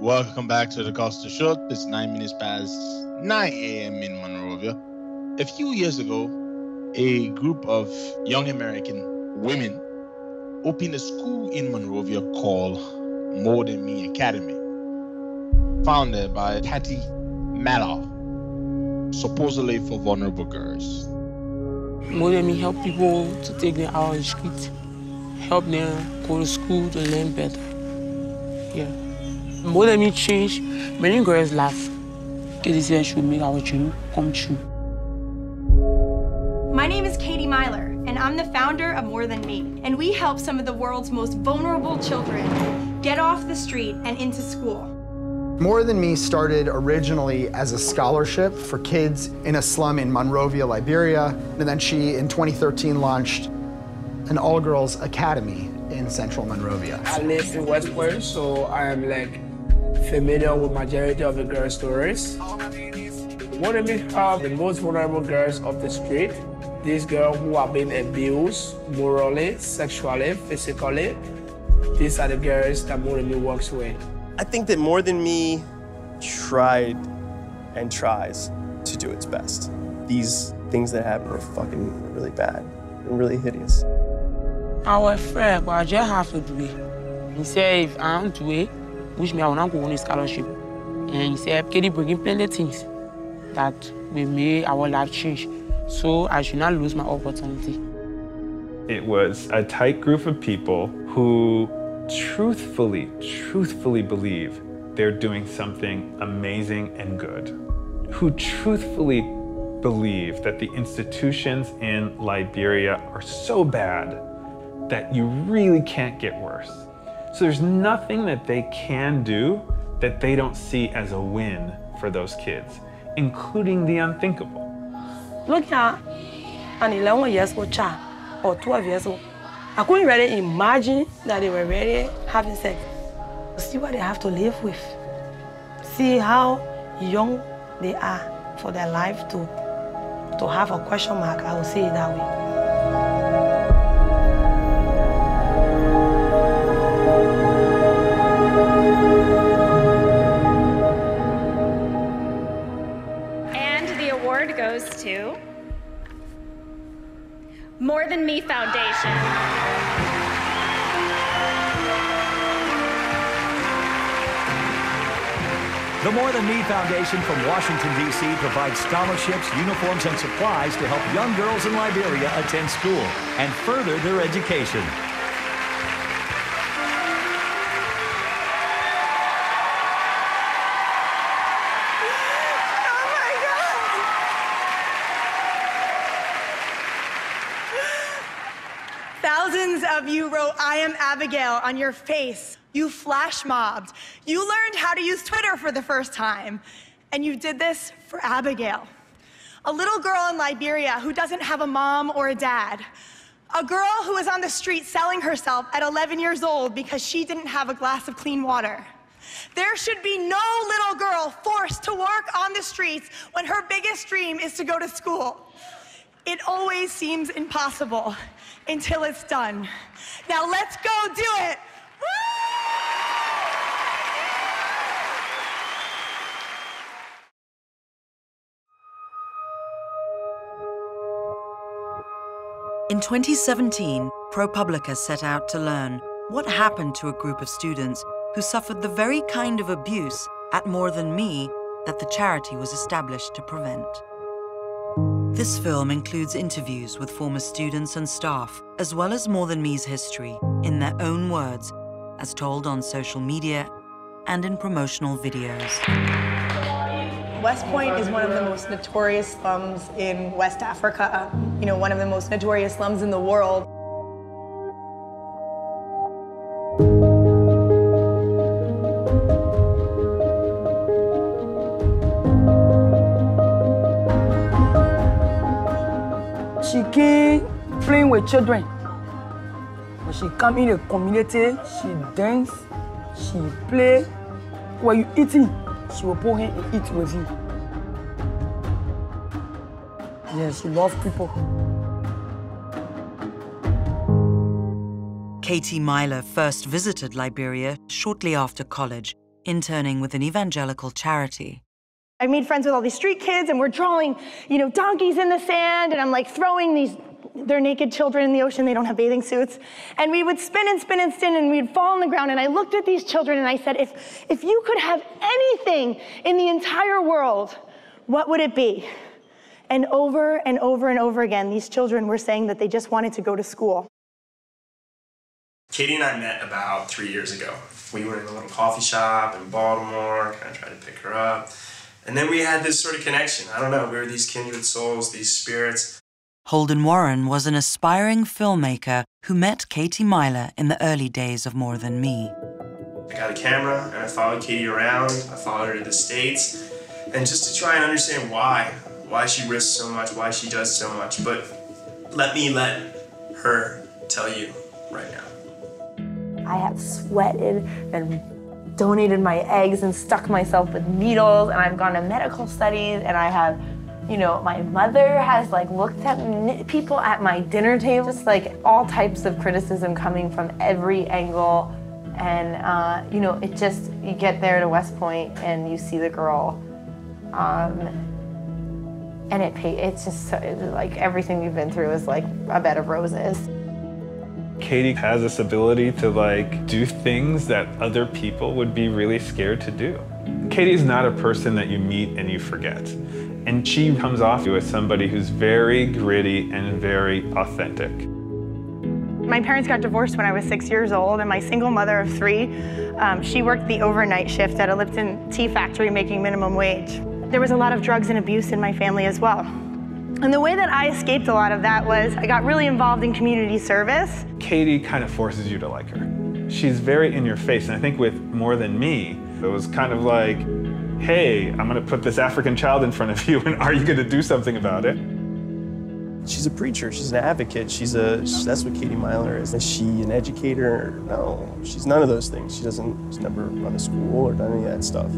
Welcome back to the Costa Short. It's nine minutes past 9 a.m. in Monrovia. A few years ago, a group of young American women opened a school in Monrovia called More Than Me Academy, founded by Katie Meyler, supposedly for vulnerable girls. More Than Me help people to take them out on the street, help them go to school to learn better. Yeah. Mm-hmm. More Than Me change many girls' life. Because they say I should make our dream come true. My name is Katie Meyler, and I'm the founder of More Than Me. And we help some of the world's most vulnerable children get off the street and into school. More Than Me started originally as a scholarship for kids in a slum in Monrovia, Liberia. And then she, in 2013, launched an all-girls academy in central Monrovia. I live in West Point, so I am like familiar with majority of the girl stories. More Than Me have the most vulnerable girls of the street these girls who have been abused morally, sexually, physically. These are the girls that More Than Me works with. I think that More Than Me tried and tries to do its best. These things that happen were fucking really bad and really hideous. Our friend, but I just have to do it. He said if I don't do it, which me I will not go on a scholarship. And he said, Katie bringing plenty things that will make our life change so I should not lose my opportunity. It was a tight group of people who truthfully, truthfully believe they're doing something amazing and good, who truthfully believe that the institutions in Liberia are so bad that you really can't get worse. So there's nothing that they can do that they don't see as a win for those kids, including the unthinkable. Look at an 11 years old child or 12 years old. I couldn't really imagine that they were really having sex. See what they have to live with. See how young they are for their life to, to have a question mark, I will say it that way. To More Than Me Foundation. The More Than Me Foundation from Washington, D.C. provides scholarships, uniforms, and supplies to help young girls in Liberia attend school and further their education. Abigail on your face. You flash mobbed. You learned how to use Twitter for the first time. And you did this for Abigail, a little girl in Liberia who doesn't have a mom or a dad. A girl who was on the street selling herself at 11 years old because she didn't have a glass of clean water. There should be no little girl forced to work on the streets when her biggest dream is to go to school. It always seems impossible until it's done. Now let's go do it. In 2017, ProPublica set out to learn what happened to a group of students who suffered the very kind of abuse at More Than Me that the charity was established to prevent. This film includes interviews with former students and staff, as well as More Than Me's history, in their own words, as told on social media and in promotional videos. West Point is one of the most notorious slums in West Africa, you know, one of the most notorious slums in the world. Playing with children. When she come in the community, she dance, she play. When you eating, she will pull him and eat with you. Yes, she loves people. Katie Meyler first visited Liberia shortly after college interning with an evangelical charity. I made friends with all these street kids, and we're drawing, you know, donkeys in the sand, and I'm like throwing these their naked children in the ocean. They don't have bathing suits. And we would spin and spin and spin, and we'd fall on the ground. And I looked at these children and I said, if, if you could have anything in the entire world, what would it be? And over and over and over again, these children were saying that they just wanted to go to school. Katie and I met about three years ago. We were in a little coffee shop in Baltimore, kind of tried to pick her up. And then we had this sort of connection. I don't know, we were these kindred souls, these spirits. Holden Warren was an aspiring filmmaker who met Katie Meyler in the early days of More Than Me. I got a camera and I followed Katie around. I followed her to the States. And just to try and understand why, why she risks so much, why she does so much. But let me let her tell you right now. I have sweated and donated my eggs and stuck myself with needles, and I've gone to medical studies, and I have, you know, my mother has like looked at people at my dinner table, just like all types of criticism coming from every angle. And, uh, you know, it just, you get there to West Point and you see the girl. Um, and it it's just so, like everything we've been through is like a bed of roses. Katie has this ability to like do things that other people would be really scared to do. Katie's not a person that you meet and you forget. And she comes off you as somebody who's very gritty and very authentic. My parents got divorced when I was six years old, and my single mother of three, um, she worked the overnight shift at a Lipton tea factory making minimum wage. There was a lot of drugs and abuse in my family as well. And the way that I escaped a lot of that was I got really involved in community service. Katie kind of forces you to like her. She's very in your face, and I think with More Than Me, it was kind of like, hey, I'm gonna put this African child in front of you, and are you gonna do something about it? She's a preacher, she's an advocate, she's a, that's what Katie Meyler is. Is she an educator? No, she's none of those things. She doesn't, she's never run a school or done any of that stuff.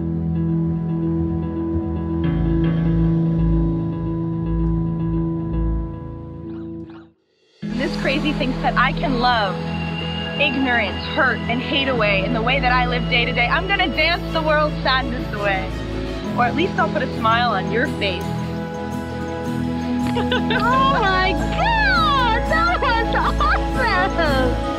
This crazy thinks that I can love ignorance, hurt, and hate away in the way that I live day to day. I'm gonna dance the world's sadness away. Or at least I'll put a smile on your face. oh my god! That was awesome!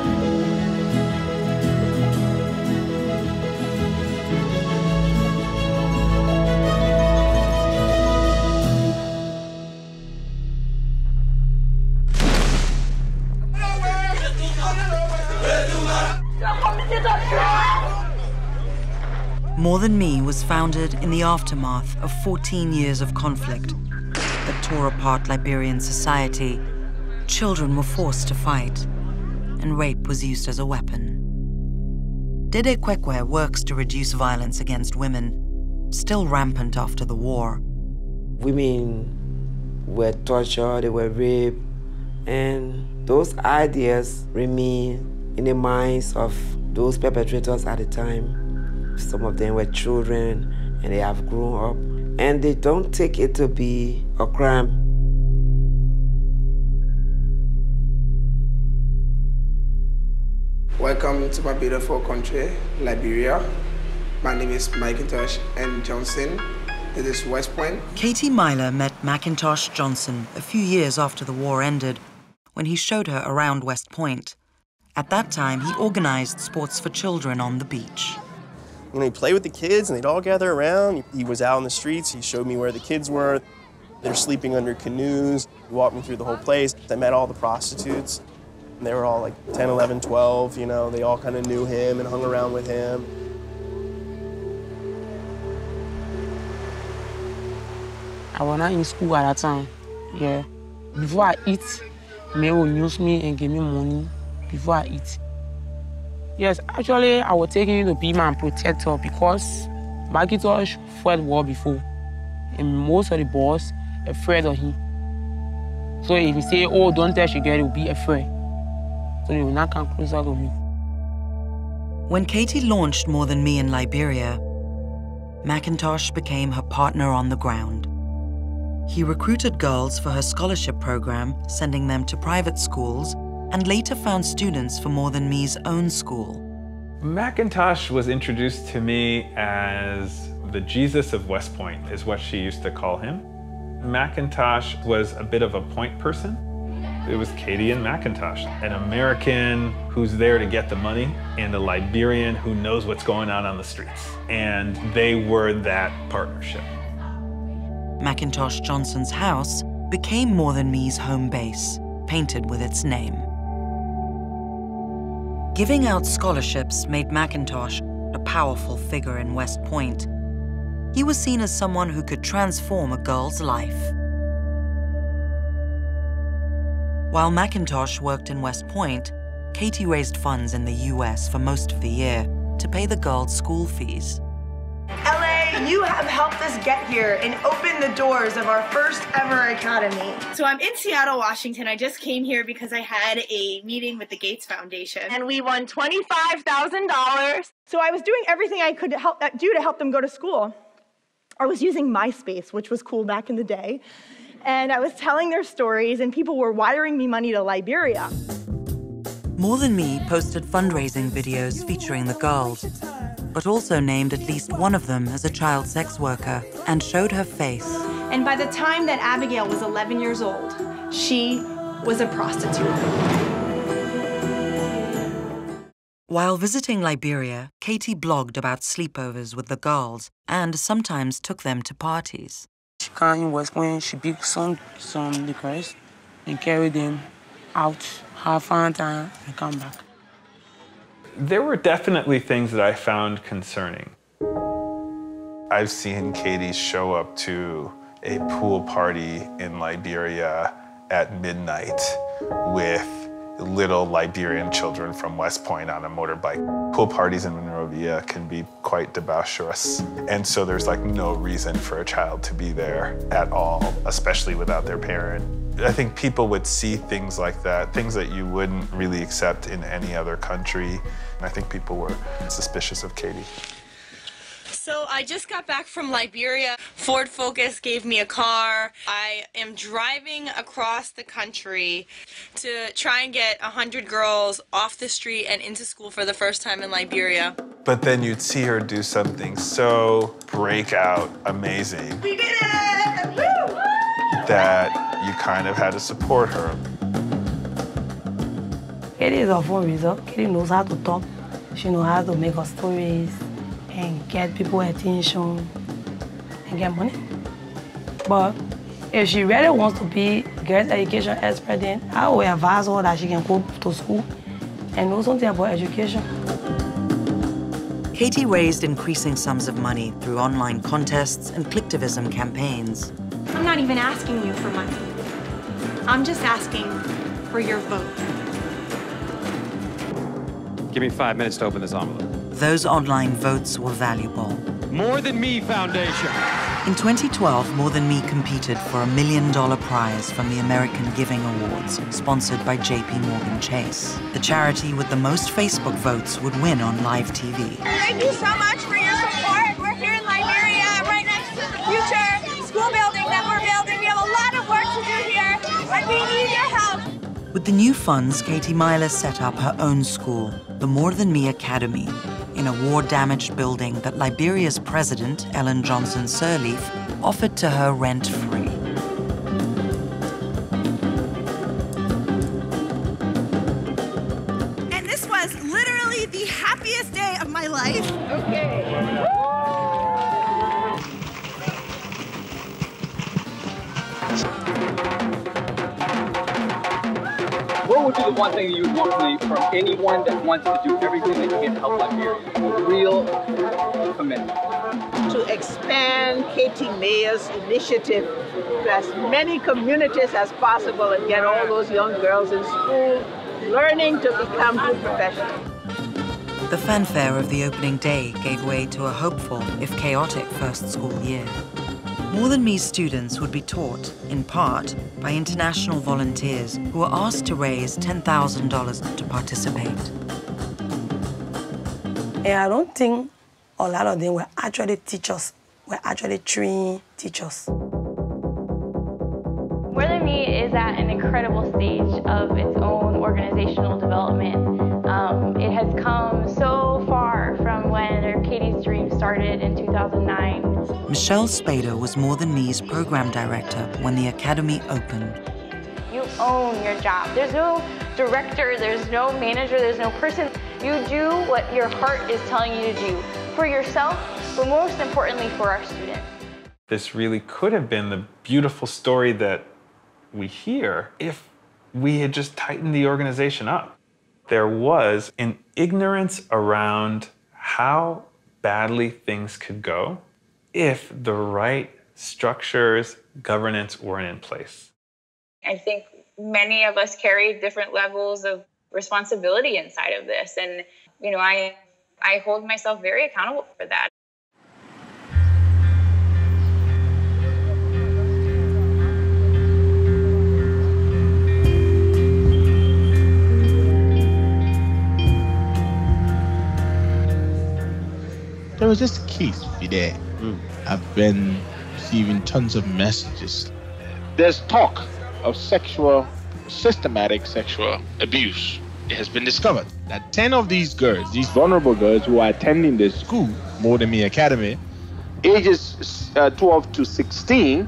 More Than Me was founded in the aftermath of 14 years of conflict that tore apart Liberian society. Children were forced to fight, and rape was used as a weapon. Dede Kwekwe works to reduce violence against women, still rampant after the war. Women were tortured, they were raped, and those ideas remain in the minds of those perpetrators at the time. Some of them were children and they have grown up and they don't take it to be a crime. Welcome to my beautiful country, Liberia. My name is Macintosh N. Johnson. This is West Point. Katie Meyler met Macintosh Johnson a few years after the war ended when he showed her around West Point. At that time, he organized sports for children on the beach. You know, he played with the kids and they'd all gather around. He was out in the streets. He showed me where the kids were. They're sleeping under canoes. He walked me through the whole place. I met all the prostitutes. They were all like 10, 11, 12, you know. They all kind of knew him and hung around with him. I was not in school at that time. Yeah. Before I eat, May will use me and give me money before I eat. Yes, actually, I was taking you to be my protector because Macintosh fought war before. And most of the boys afraid of him. So if you say, oh, don't touch your girl, will be afraid. So they will not come closer to me. When Katie launched More Than Me in Liberia, Macintosh became her partner on the ground. He recruited girls for her scholarship program, sending them to private schools, and later found students for More Than Me's own school. Macintosh was introduced to me as the Jesus of West Point, is what she used to call him. Macintosh was a bit of a point person. It was Katie and Macintosh, an American who's there to get the money and a Liberian who knows what's going on on the streets. And they were that partnership. Macintosh Johnson's house became More Than Me's home base, painted with its name. Giving out scholarships made Macintosh a powerful figure in West Point. He was seen as someone who could transform a girl's life. While Macintosh worked in West Point, Katie raised funds in the US for most of the year to pay the girls' school fees. LA, you have helped us get here and open the doors of our first ever academy. So I'm in Seattle, Washington. I just came here because I had a meeting with the Gates Foundation. And we won $25,000. So I was doing everything I could help, uh, do to help them go to school. I was using MySpace, which was cool back in the day. And I was telling their stories, and people were wiring me money to Liberia. More Than Me posted fundraising videos featuring the girls, but also named at least one of them as a child sex worker and showed her face. And by the time that Abigail was 11 years old, she was a prostitute. While visiting Liberia, Katie blogged about sleepovers with the girls and sometimes took them to parties. She come in West Point, she picked some, some liquors and carried them out, have fun time, and come back. There were definitely things that I found concerning. I've seen Katie show up to a pool party in Liberia at midnight with little Liberian children from West Point on a motorbike. Pool parties in Monrovia can be quite debaucherous. And so there's like no reason for a child to be there at all, especially without their parent. I think people would see things like that, things that you wouldn't really accept in any other country. And I think people were suspicious of Katie. So I just got back from Liberia. Ford Focus gave me a car. I am driving across the country to try and get 100 girls off the street and into school for the first time in Liberia. But then you'd see her do something so breakout amazing. We did it! Woo! That you kind of had to support her. Katie is a fundraiser. Katie knows how to talk. She knows how to make her stories and get people attention and get money. But if she really wants to be girls education expert, then I will advise her that she can go to school and know something about education. Katie raised increasing sums of money through online contests and clicktivism campaigns. I'm not even asking you for money. I'm just asking for your vote. Give me five minutes to open this envelope. Those online votes were valuable. More Than Me Foundation. In 2012, More Than Me competed for a million dollar prize from the American Giving Awards, sponsored by JP Morgan Chase. The charity with the most Facebook votes would win on live TV. Thank you so much for your support. We're here in Liberia, right next to the future school building that we're building. We have a lot of work to do here, and we need your help. With the new funds, Katie Meyler set up her own school, the More Than Me Academy, in a war-damaged building that Liberia's president, Ellen Johnson Sirleaf, offered to her rent-free. What would be the one thing you would want me from anyone that wants to do everything they can to help Liberia? A real commitment. to expand Katie Meyler's initiative to as many communities as possible and get all those young girls in school learning to become good professionals. The fanfare of the opening day gave way to a hopeful, if chaotic, first school year. More Than Me students would be taught, in part, by international volunteers who were asked to raise $10,000 to participate. And I don't think a lot of them were actually teachers, were actually trained teachers. More Than Me Academy is at an incredible stage of its own organizational development. Um, it has come so far from when Katie's Dream started in 2009. Michelle Spader was More Than Me's program director when the Academy opened. You own your job. There's no director, there's no manager, there's no person. You do what your heart is telling you to do for yourself, but most importantly for our students. This really could have been the beautiful story that we hear if we had just tightened the organization up. There was an ignorance around how badly things could go if the right structures, governance weren't in place. I think many of us carry different levels of responsibility inside of this. And, you know, I I hold myself very accountable for that. Was this case there. I've been receiving tons of messages. There's talk of sexual, systematic sexual abuse. It has been discovered that 10 of these girls, these vulnerable girls who are attending the school, Me Academy, ages uh, 12 to 16,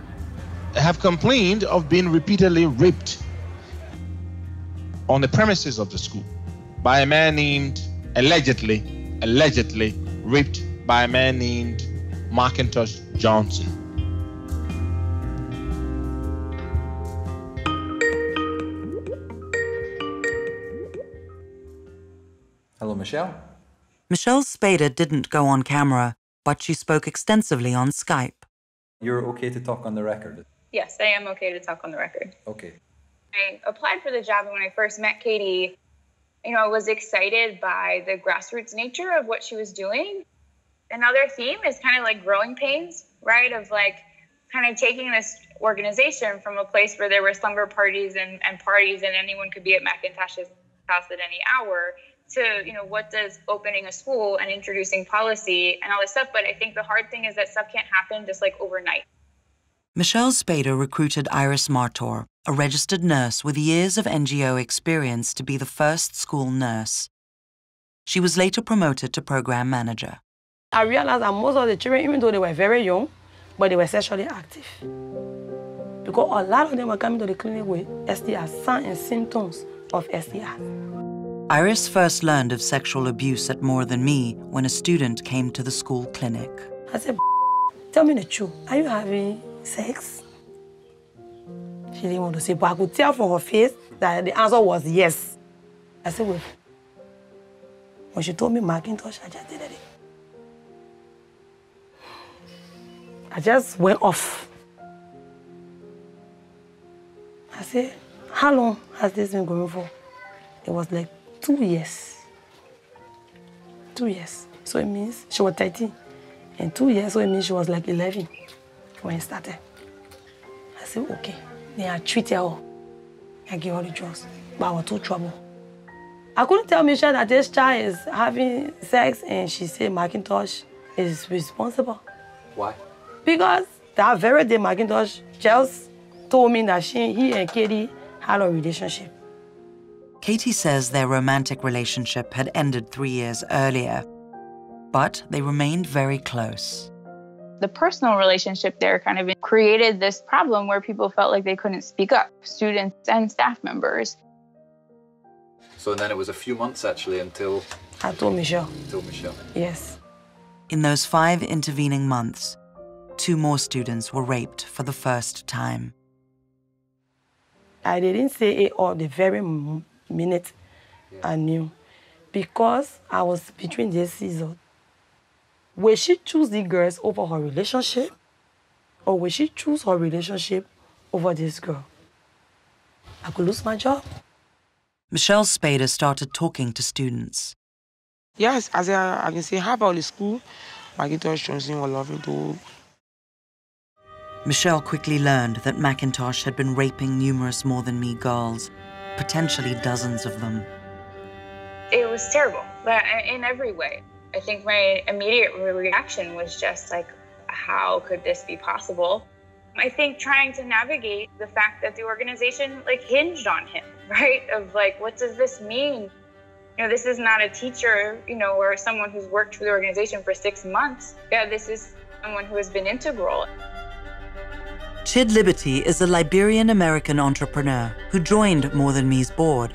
have complained of being repeatedly raped on the premises of the school by a man named, allegedly, allegedly raped by a man named Macintosh Johnson. Hello, Michelle. Michelle Spader didn't go on camera, but she spoke extensively on Skype. You're okay to talk on the record. Yes, I am okay to talk on the record. Okay. I applied for the job, and when I first met Katie, you know, I was excited by the grassroots nature of what she was doing. Another theme is kind of like growing pains, right? Of like kind of taking this organization from a place where there were slumber parties and, and parties and anyone could be at Macintosh's house at any hour to, you know, what does opening a school and introducing policy and all this stuff. But I think the hard thing is that stuff can't happen just like overnight. Michelle Spader recruited Iris Martor, a registered nurse with years of NGO experience, to be the first school nurse. She was later promoted to program manager. I realized that most of the children, even though they were very young, but they were sexually active. Because a lot of them were coming to the clinic with STIs, signs and symptoms of STIs. Iris first learned of sexual abuse at More Than Me when a student came to the school clinic. I said, tell me the truth. Are you having sex? She didn't want to say, but I could tell from her face that the answer was yes. I said, well, when she told me Macintosh, I just did it. I just went off. I said, how long has this been going for? It was like two years. Two years. So it means she was 13. And two years, so it means she was like 11 when it started. I said, okay. Then I treated her. I gave her the drugs. But I was too trouble. I couldn't tell Michelle that this child is having sex and she said Macintosh is responsible. Why? Because that very day Macintosh just told me that she, he and Katie had a relationship. Katie says their romantic relationship had ended three years earlier, but they remained very close. The personal relationship there kind of created this problem where people felt like they couldn't speak up, students and staff members. So then it was a few months actually until. I told Michelle. Until Michelle. Yes. In those five intervening months, two more students were raped for the first time. I didn't say it all the very minute I knew because I was between this season. Will she choose the girls over her relationship or will she choose her relationship over this girl? I could lose my job. Michelle Spader started talking to students. Yes, as I, I can say, half of the school, Macintosh Johnson was loving to. Michelle quickly learned that Macintosh had been raping numerous More Than Me girls, potentially dozens of them. It was terrible, but in every way. I think my immediate reaction was just like, how could this be possible? I think trying to navigate the fact that the organization like hinged on him, right? Of like, what does this mean? You know, this is not a teacher, you know, or someone who's worked for the organization for six months. Yeah, this is someone who has been integral. Chid Liberty is a Liberian American entrepreneur who joined More Than Me's board.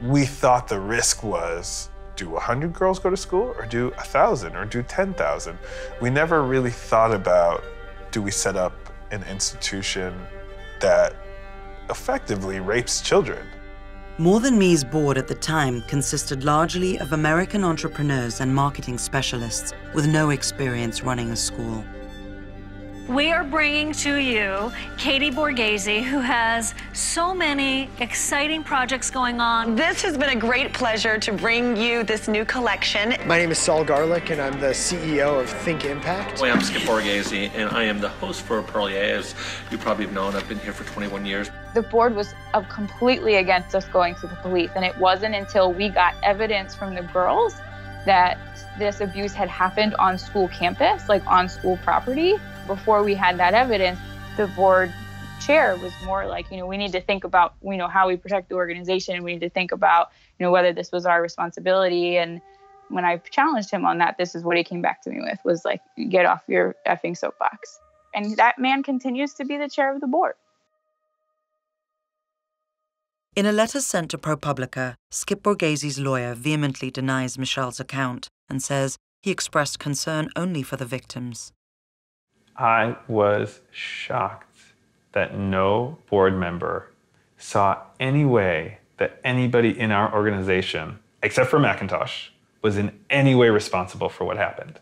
We thought the risk was do 100 girls go to school or do 1,000 or do 10,000? We never really thought about do we set up an institution that effectively rapes children? More Than Me's board at the time consisted largely of American entrepreneurs and marketing specialists with no experience running a school. We are bringing to you Katie Borghese, who has so many exciting projects going on. This has been a great pleasure to bring you this new collection. My name is Saul Garlick, and I'm the CEO of Think Impact. Hi, I'm Skip Borghese, and I am the host for Perlier. As you probably have known, I've been here for 21 years. The board was completely against us going to the police, and it wasn't until we got evidence from the girls that this abuse had happened on school campus, like on school property, before we had that evidence, the board chair was more like, you know, we need to think about, you know, how we protect the organization. We need to think about, you know, whether this was our responsibility. And when I challenged him on that, this is what he came back to me with was like, get off your effing soapbox. And that man continues to be the chair of the board. In a letter sent to ProPublica, Skip Borghese's lawyer vehemently denies Michelle's account and says he expressed concern only for the victims. I was shocked that no board member saw any way that anybody in our organization, except for Macintosh, was in any way responsible for what happened.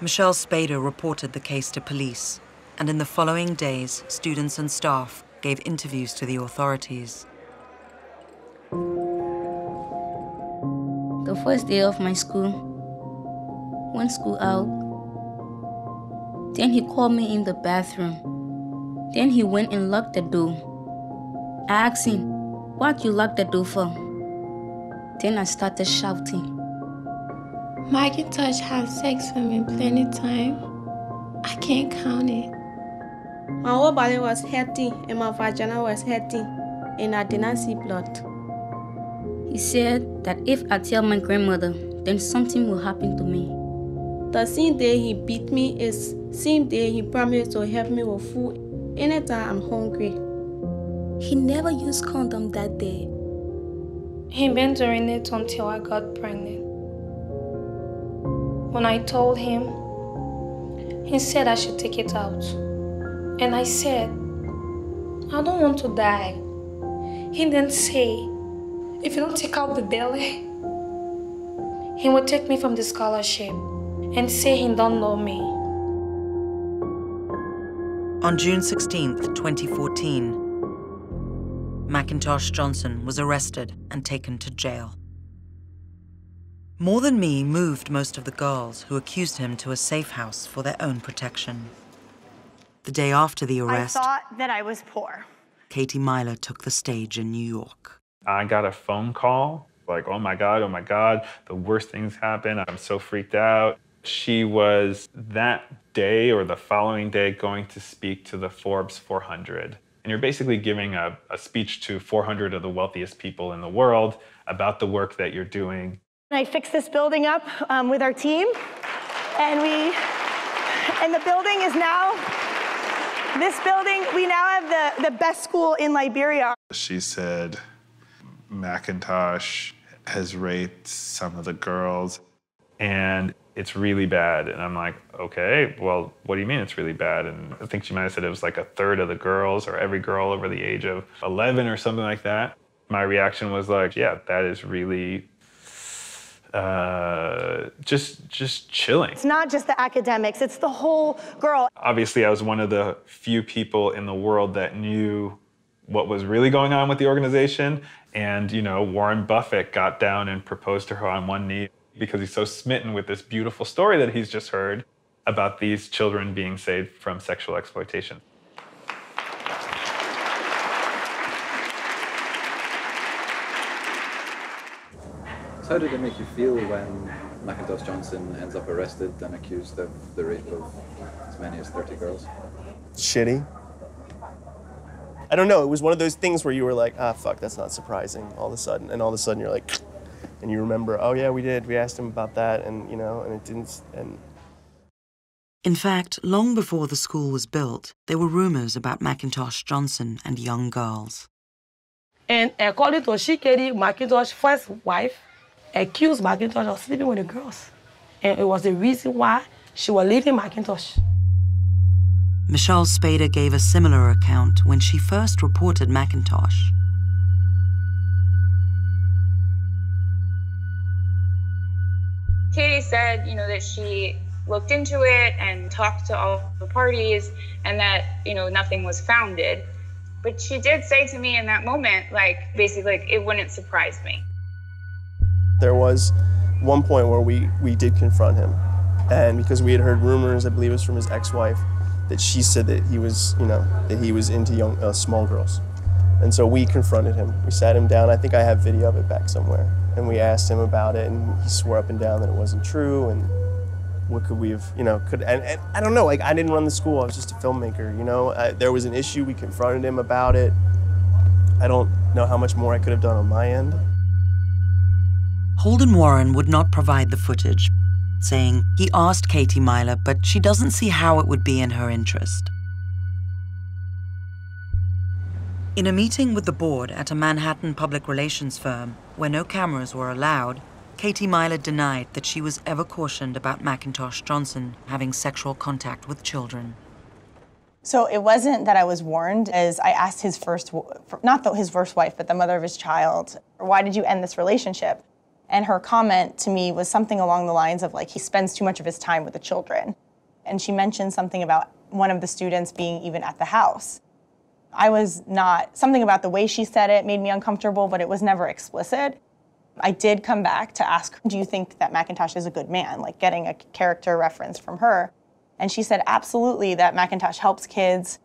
Michelle Spader reported the case to police, and in the following days, students and staff gave interviews to the authorities. The first day of my school, went school out. Then he called me in the bathroom. Then he went and locked the door. I asked him, what you locked the door for? Then I started shouting. Macintosh had sex with me plenty time. I can't count it. My whole body was hurting and my vagina was hurting, and I did not see blood. He said that if I tell my grandmother, then something will happen to me. The same day he beat me is same day he promised to help me with food anytime I'm hungry. He never used condom that day. He been doing it until I got pregnant. When I told him, he said I should take it out. And I said, I don't want to die. He then say, if you don't take out the belly, he will take me from the scholarship and say he don't know me. On June 16, 2014, Macintosh Johnson was arrested and taken to jail. More Than Me moved most of the girls who accused him to a safe house for their own protection. The day after the arrest, I thought that I was poor. Katie Meyler took the stage in New York. I got a phone call like, oh my God, oh my God, the worst things happened. I'm so freaked out. She was that day or the following day going to speak to the Forbes 400. And you're basically giving a, a speech to 400 of the wealthiest people in the world about the work that you're doing. I fixed this building up um, with our team, and we, and the building is now, this building, we now have the, the best school in Liberia. She said, Macintosh has raped some of the girls. And it's really bad. And I'm like, okay, well, what do you mean it's really bad? And I think she might have said it was like a third of the girls or every girl over the age of 11 or something like that. My reaction was like, yeah, that is really uh, just just chilling. It's not just the academics, it's the whole girl. Obviously, I was one of the few people in the world that knew what was really going on with the organization. And, you know, Warren Buffett got down and proposed to her on one knee because he's so smitten with this beautiful story that he's just heard about these children being saved from sexual exploitation. So How did it make you feel when Macintosh Johnson ends up arrested and accused of the rape of as many as 30 girls? Shitty. I don't know. It was one of those things where you were like, ah, fuck, that's not surprising. All of a sudden, and all of a sudden, you're like, and you remember, oh yeah, we did. We asked him about that, and you know, and it didn't. And In fact, long before the school was built, there were rumors about Macintosh Johnson and young girls. And according to Shikeri, Macintosh's first wife accused Macintosh of sleeping with the girls. And it was the reason why she was leaving Macintosh. Michelle Spader gave a similar account when she first reported Macintosh. Katie said, you know, that she looked into it and talked to all the parties and that, you know, nothing was founded. But she did say to me in that moment, like, basically, like, it wouldn't surprise me. there was one point where we we did confront him, and because we had heard rumors, I believe it was from his ex-wife, that she said that he was, you know, that he was into young uh, small girls, and so we confronted him. We sat him down. I think I have video of it back somewhere, and we asked him about it, and he swore up and down that it wasn't true, and what could we have, you know, could and, and I don't know, like I didn't run the school. I was just a filmmaker, you know. I, there was an issue. We confronted him about it. I don't know how much more I could have done on my end. Holden Warren would not provide the footage, saying he asked Katie Meyler, but she doesn't see how it would be in her interest. In a meeting with the board at a Manhattan public relations firm where no cameras were allowed, Katie Meyler denied that she was ever cautioned about Macintosh Johnson having sexual contact with children. So it wasn't that I was warned, as I asked his first, not his first wife, but the mother of his child, why did you end this relationship? And her comment to me was something along the lines of like, he spends too much of his time with the children. And she mentioned something about one of the students being even at the house. I was not, something about the way she said it made me uncomfortable, but it was never explicit. I did come back to ask, do you think that Macintosh is a good man? Like getting a character reference from her. And she said, absolutely, that Macintosh helps kids,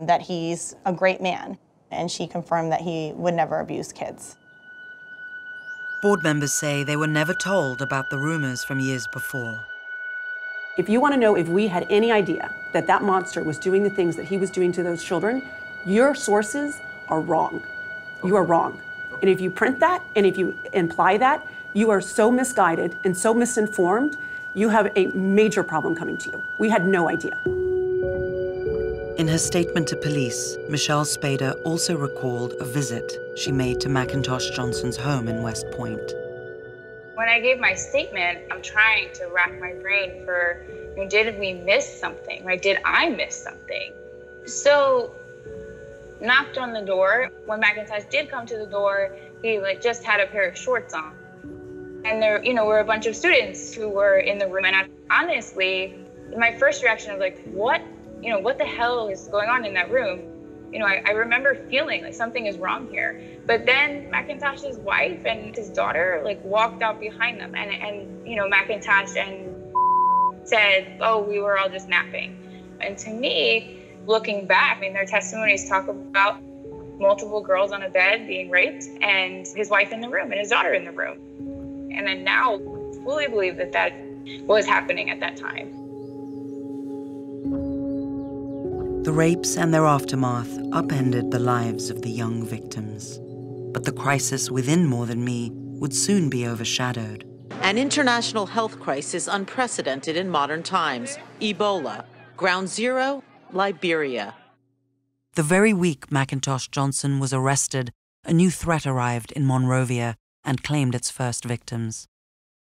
that he's a great man. And she confirmed that he would never abuse kids. Board members say they were never told about the rumors from years before. If you want to know if we had any idea that that monster was doing the things that he was doing to those children, your sources are wrong. You are wrong. And if you print that and if you imply that, you are so misguided and so misinformed, you have a major problem coming to you. We had no idea. In her statement to police, Michelle Spader also recalled a visit she made to Macintosh Johnson's home in West Point. When I gave my statement, I'm trying to rack my brain for, you know, did we miss something? Right? Did I miss something? So, knocked on the door. When Macintosh did come to the door, he like just had a pair of shorts on, and there, you know, were a bunch of students who were in the room. And I, honestly, my first reaction was like, what, you know, what the hell is going on in that room? you know, I, I, remember feeling like something is wrong here. But then Macintosh's wife and his daughter like walked out behind them, and and you know Macintosh and said, "Oh, we were all just napping." And to me, looking back, I mean, their testimonies talk about multiple girls on a bed being raped, and his wife in the room, and his daughter in the room. And then now, fully believe that that was happening at that time. The rapes and their aftermath upended the lives of the young victims. But the crisis within More Than Me would soon be overshadowed. An international health crisis unprecedented in modern times Ebola. Ground Zero, Liberia. The very week Macintosh Johnson was arrested, a new threat arrived in Monrovia and claimed its first victims.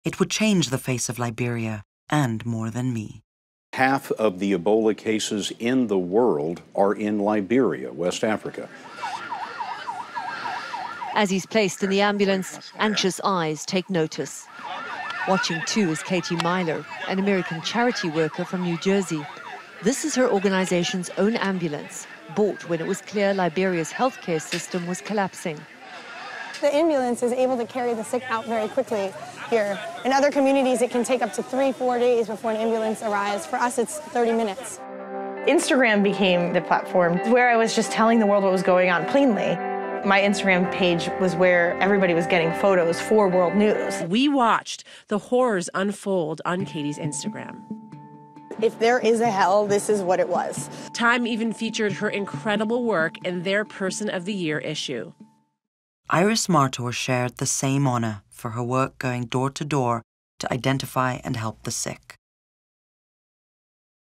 It would change the face of Liberia and More Than Me. Half of the Ebola cases in the world are in Liberia, West Africa. As he's placed in the ambulance, anxious eyes take notice. Watching too is Katie Meyler, an American charity worker from New Jersey. This is her organization's own ambulance, bought when it was clear Liberia's healthcare system was collapsing. The ambulance is able to carry the sick out very quickly here. In other communities, it can take up to three, four days before an ambulance arrives. For us, it's 30 minutes. Instagram became the platform where I was just telling the world what was going on plainly. My Instagram page was where everybody was getting photos for World News. We watched the horrors unfold on Katie's Instagram. If there is a hell, this is what it was. Time even featured her incredible work in their Person of the Year issue. Iris Martor shared the same honor for her work going door to door to identify and help the sick.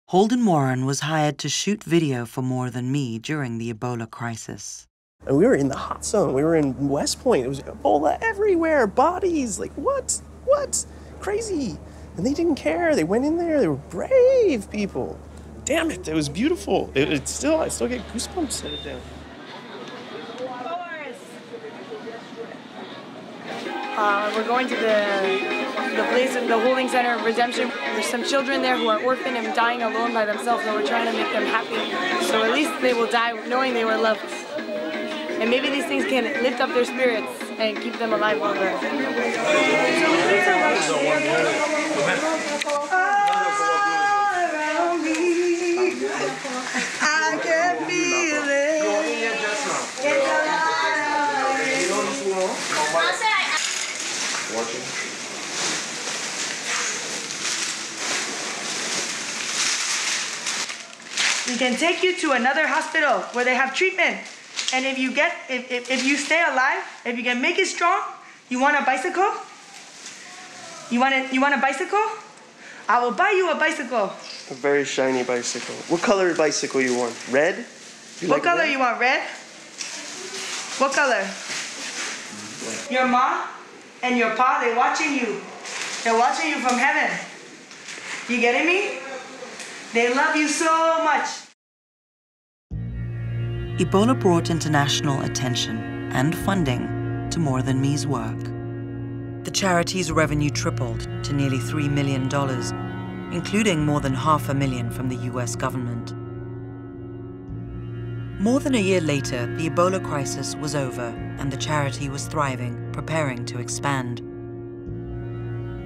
Holden Warren was hired to shoot video for More Than Me during the Ebola crisis. And we were in the hot zone. We were in West Point. It was Ebola everywhere, bodies. Like, what? What? Crazy. And they didn't care. They went in there. They were brave people. Damn it. It was beautiful. It, it still, I still get goosebumps set it down. Uh, we're going to the the place, the holding center of redemption. There's some children there who are orphaned and dying alone by themselves, and we're trying to make them happy. So at least they will die knowing they were loved. And maybe these things can lift up their spirits and keep them alive longer. I can feel We can take you to another hospital where they have treatment. And if you get, if, if, if you stay alive, if you can make it strong, you want a bicycle? You want a, you want a bicycle? I will buy you a bicycle. A very shiny bicycle. What color bicycle you want? Red? You what like color red? you want? Red? What color? Your mom and your pa, they're watching you. They're watching you from heaven. You getting me? They love you so much. Ebola brought international attention and funding to More Than Me's work. The charity's revenue tripled to nearly $3 million, including more than half a million from the US government. More than a year later, the Ebola crisis was over and the charity was thriving, preparing to expand.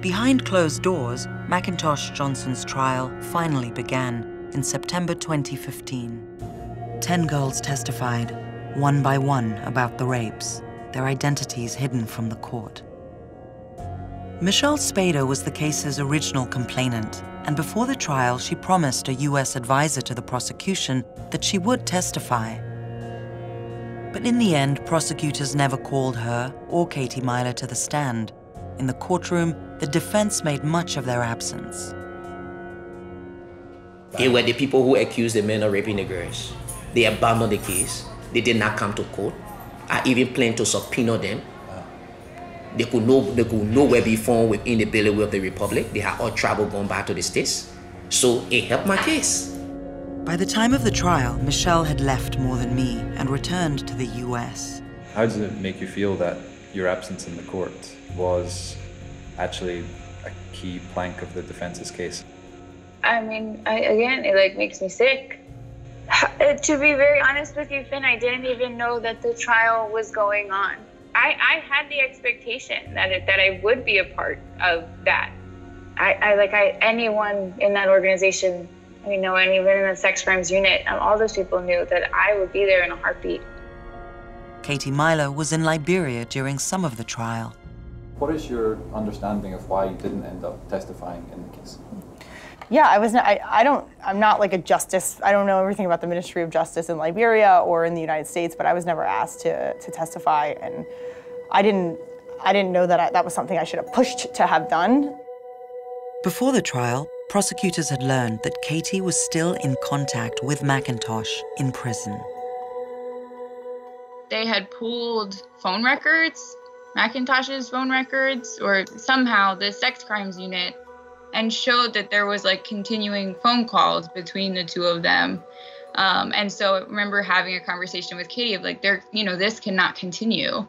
Behind closed doors, Macintosh Johnson's trial finally began in September 2015. Ten girls testified, one by one, about the rapes, their identities hidden from the court. Michelle Spada was the case's original complainant, and before the trial, she promised a U.S. advisor to the prosecution that she would testify. But in the end, prosecutors never called her or Katie Meyler to the stand. In the courtroom, the defense made much of their absence. They were the people who accused the men of raping the girls. They abandoned the case. They did not come to court. I even planned to subpoena them. They could no, they could nowhere be found within the bailiwick of the republic. They had all travel gone back to the states. So it helped my case. By the time of the trial, Michelle had left More Than Me and returned to the US. How does it make you feel that your absence in the court was actually a key plank of the defense's case? I mean, I, again, it like makes me sick. Uh, To be very honest with you, Finn, I didn't even know that the trial was going on. I, I had the expectation that it, that I would be a part of that. I, I like I anyone in that organization, you know, and even in the sex crimes unit, um, all those people knew that I would be there in a heartbeat. Katie Meyler was in Liberia during some of the trial. What is your understanding of why you didn't end up testifying in the case? Yeah, I was not, I, I don't, I'm not like a justice, I don't know everything about the Ministry of Justice in Liberia or in the United States, but I was never asked to, to testify and I didn't, I didn't know that I, that was something I should have pushed to have done. Before the trial, prosecutors had learned that Katie was still in contact with Macintosh in prison. They had pulled phone records, Macintosh's phone records, or somehow the sex crimes unit, and showed that there was like continuing phone calls between the two of them. Um, and so I remember having a conversation with Katie of like, there, you know, this cannot continue.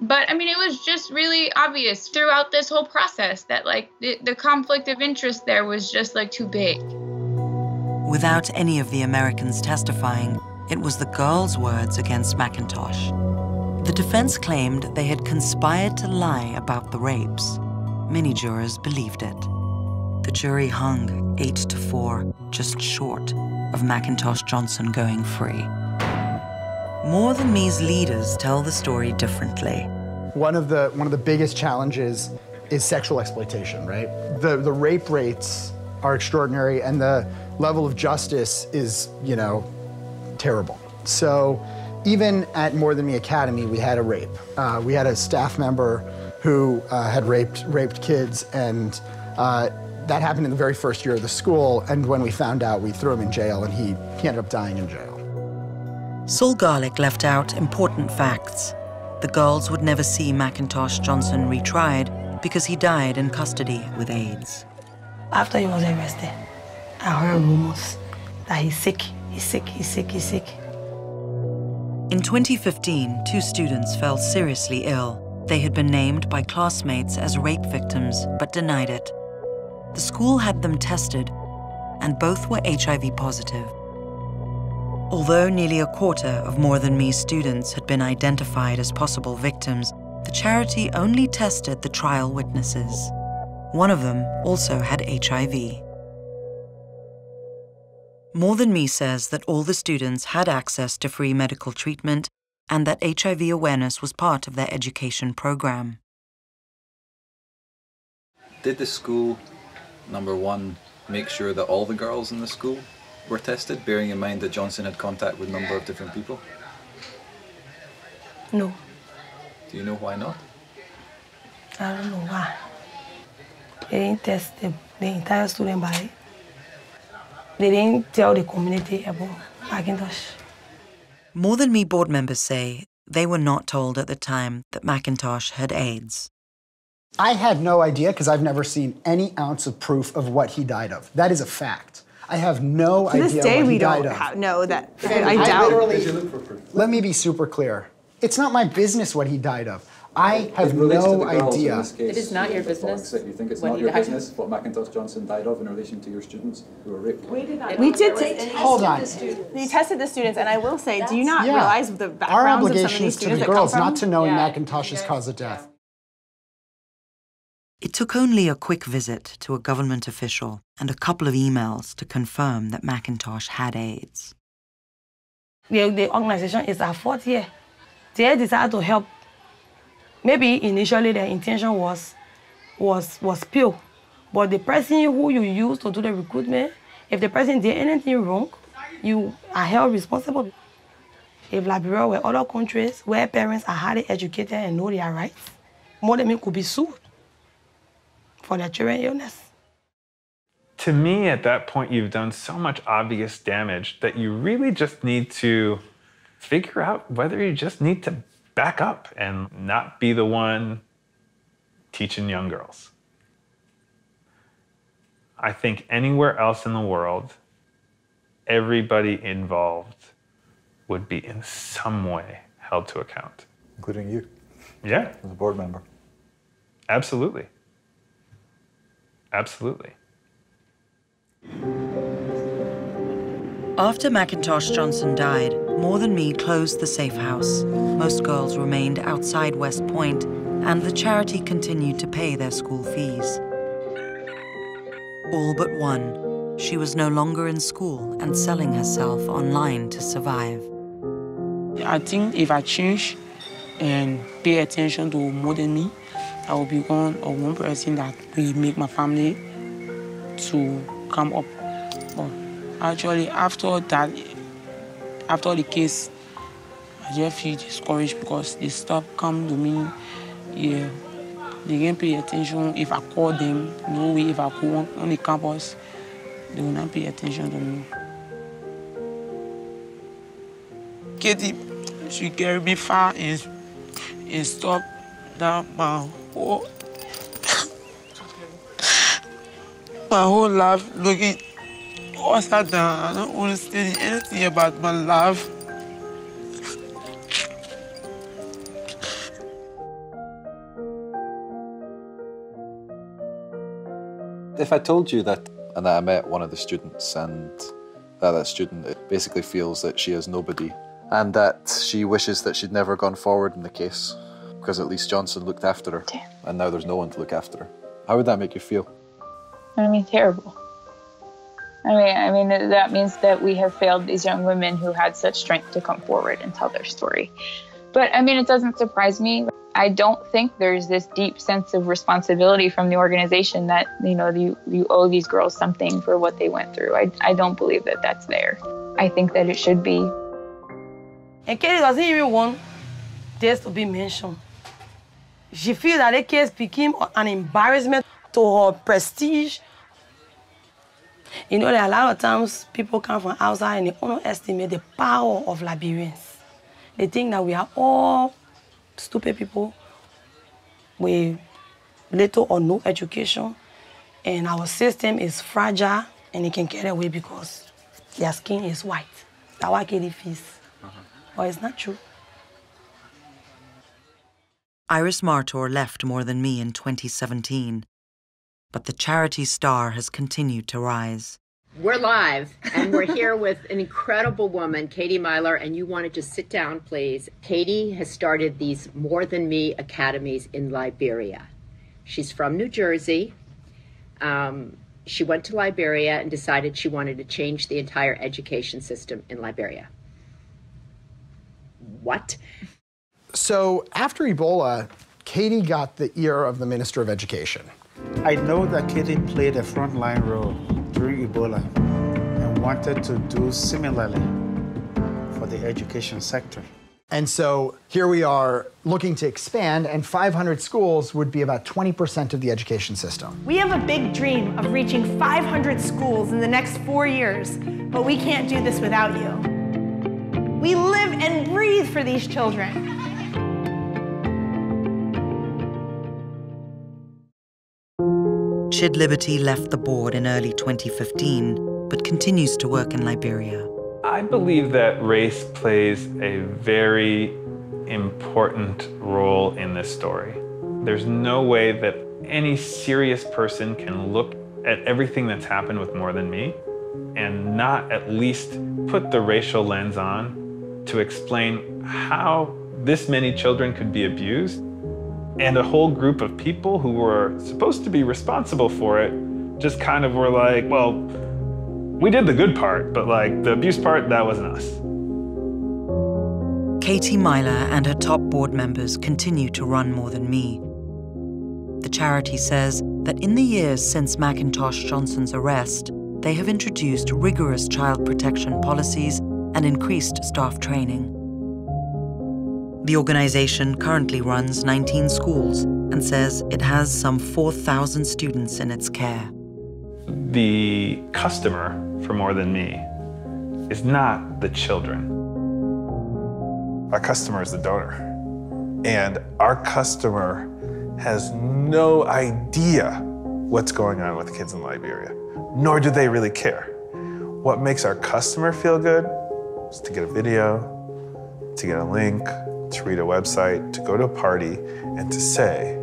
But I mean, it was just really obvious throughout this whole process that like the, the conflict of interest there was just like too big. Without any of the Americans testifying, it was the girls' words against Macintosh. The defense claimed they had conspired to lie about the rapes. Many jurors believed it. The jury hung eight to four, just short of Macintosh Johnson going free. More Than Me's leaders tell the story differently. One of the one of the biggest challenges is sexual exploitation, right? The the rape rates are extraordinary and the level of justice is, you know, terrible. So even at More Than Me Academy, we had a rape. Uh, we had a staff member who uh, had raped raped kids, and uh, that happened in the very first year of the school. And when we found out, we threw him in jail, and he, he ended up dying in jail. Saul Garlick left out important facts. The girls would never see Macintosh Johnson retried because he died in custody with AIDS. After he was arrested, I heard rumors that he's sick, he's sick, he's sick, he's sick. In 2015, two students fell seriously ill. They had been named by classmates as rape victims, but denied it. The school had them tested, and both were HIV positive. Although nearly a quarter of More Than Me students had been identified as possible victims, the charity only tested the trial witnesses. One of them also had HIV. More Than Me says that all the students had access to free medical treatment and that HIV awareness was part of their education program. Did the school, number one, make sure that all the girls in the school were tested, bearing in mind that Johnson had contact with a number of different people? No, Do you know why not? I don't know why. They didn't test the, the entire student body. They didn't tell the community about Macintosh. More Than Me board members say they were not told at the time that Macintosh had AIDS. I had no idea because I've never seen any ounce of proof of what he died of. That is a fact. I have no To idea this day, what we don't of. ha- know that. And I doubt. literally- Let me be super clear. It's not my business what he died of. I have In relation to no the girls in idea. this case, It is not your Dr. Fox, business You think it's not your business what Macintosh Johnson died of in relation to your students who were raped? We did not. We did take. Hold on. They tested the students, and I will say, do you not Yeah. realize the Our backgrounds of some of obligation these is to the students that come girls, not to knowing Yeah. Macintosh's cause of death. It took only a quick visit to a government official and a couple of emails to confirm that Macintosh had AIDS. The, the organization is our fourth year. They decided to help. Maybe initially their intention was was was pure, but the person who you use to do the recruitment, if the person did anything wrong, you are held responsible. If Liberia were other countries where parents are highly educated and know their rights, more than me could be sued for their children illness. To me, at that point, you've done so much obvious damage that you really just need to figure out whether you just need to back up and not be the one teaching young girls. I think anywhere else in the world, everybody involved would be in some way held to account. Including you, Yeah, as a board member. absolutely. Absolutely. After Macintosh Johnson died, More Than Me closed the safe house. Most girls remained outside West Point, and the charity continued to pay their school fees. All but one. She was no longer in school and selling herself online to survive. I think if I change and pay attention to more than me, I will be one or one person that will make my family to come up. But actually, after that, after the case, I just feel discouraged because they stop come to me. Yeah, they can pay attention. If I call them, no way. If I go on, on the campus, they will not pay attention to me. Katie, she carry me far and, and stop that my whole my whole life looking upside down. I don't understand anything about my life. If I told you that, and that I met one of the students, and that that student basically feels that she has nobody, and that she wishes that she'd never gone forward in the case, because at least Johnson looked after her, and now there's no one to look after her. How would that make you feel? I mean, terrible. I mean, I mean that means that we have failed these young women who had such strength to come forward and tell their story. But I mean, it doesn't surprise me. I don't think there's this deep sense of responsibility from the organization that you know you you owe these girls something for what they went through. I I don't believe that that's there. I think that it should be. And Katie doesn't even want this to be mentioned. She feels that the case became an embarrassment to her prestige. You know, that a lot of times people come from outside and they underestimate the power of Liberians. They think that we are all stupid people with little or no education, and our system is fragile and it can get away because their skin is white. That's why Katie feels. Uh-huh. But it's not true. Iris Martor left More Than Me in 2017, but the charity star has continued to rise. We're live, and we're here with an incredible woman, Katie Meyler, and you wanted to sit down, please. Katie has started these More Than Me academies in Liberia. She's from New Jersey. Um, she went to Liberia and decided she wanted to change the entire education system in Liberia. What? So after Ebola, Katie got the ear of the Minister of Education. I know that Katie played a frontline role during Ebola and wanted to do similarly for the education sector. And so here we are looking to expand, and 500 schools would be about 20% of the education system. We have a big dream of reaching 500 schools in the next four years, but we can't do this without you. We live and breathe for these children. Chid Liberty left the board in early 2015, but continues to work in Liberia. I believe that race plays a very important role in this story. There's no way that any serious person can look at everything that's happened with More Than Me and not at least put the racial lens on to explain how this many children could be abused and a whole group of people who were supposed to be responsible for it just kind of were like, well, we did the good part, but like the abuse part, that wasn't us. Katie Meyler and her top board members continue to run More Than Me. The charity says that in the years since Macintosh Johnson's arrest, they have introduced rigorous child protection policies and increased staff training. The organization currently runs 19 schools and says it has some 4,000 students in its care. The customer for More Than Me is not the children. Our customer is the donor. And our customer has no idea what's going on with kids in Liberia, nor do they really care. What makes our customer feel good is to get a video, to get a link, to read a website, to go to a party, and to say,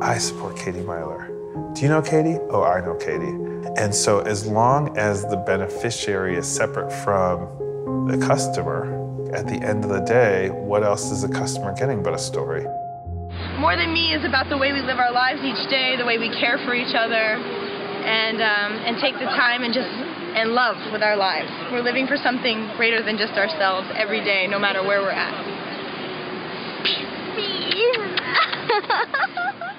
I support Katie Meyler. Do you know Katie? Oh, I know Katie. And so, as long as the beneficiary is separate from the customer, at the end of the day, what else is the customer getting but a story? More Than Me is about the way we live our lives each day, the way we care for each other, and, um, and take the time and just and love with our lives. We're living for something greater than just ourselves every day, no matter where we're at. 别挤啊哈哈哈哈哈